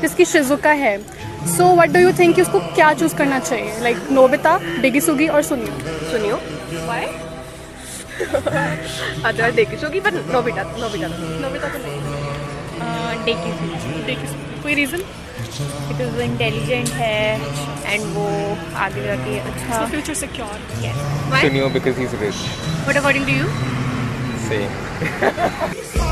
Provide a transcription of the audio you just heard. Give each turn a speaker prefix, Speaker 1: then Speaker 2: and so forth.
Speaker 1: जिसकी शिजुका है। So what do you think कि उसको क्या चूज़ करना चाहिए? Like like, Nobita Dekisugi और सुनियो।
Speaker 2: सुनियो? वाई अच्छा देखी सुगी पर नोबिता नोबिता
Speaker 1: नोबिता तो नहीं।
Speaker 3: uh, डेकी
Speaker 1: डिगी कोई रीज़न
Speaker 3: बिकॉज़ वो इंटेलिजेंट है एंड वो आगे जाके अच्छा।
Speaker 1: Future secure
Speaker 2: Suneo
Speaker 4: because he is rich
Speaker 3: what according to you
Speaker 4: same